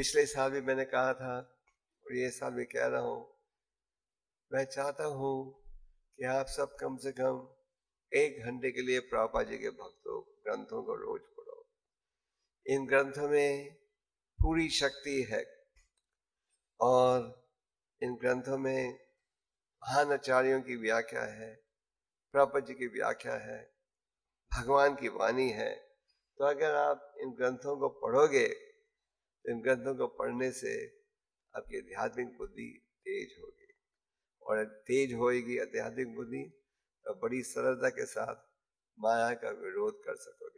पिछले साल भी मैंने कहा था और ये साल भी कह रहा हूँ, मैं चाहता हूँ कि आप सब कम से कम एक घंटे के लिए प्रभुपा जी के भक्तों, ग्रंथों को रोज पढ़ो। इन ग्रंथों में पूरी शक्ति है और इन ग्रंथों में महान आचार्यों की व्याख्या है, प्रभुपा जी की व्याख्या है, भगवान की वाणी है। तो अगर आप इन ग्रंथों को पढ़ोगे इन ग्रंथों को पढ़ने से आपकी आध्यात्मिक बुद्धि तेज होगी। और तेज होएगी आध्यात्मिक बुद्धि तो बड़ी सरलता के साथ माया का विरोध कर सकोगे।